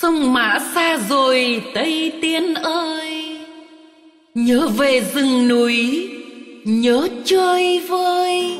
Sông Mã xa rồi Tây Tiên ơi. Nhớ về rừng núi Nhớ chơi vơi.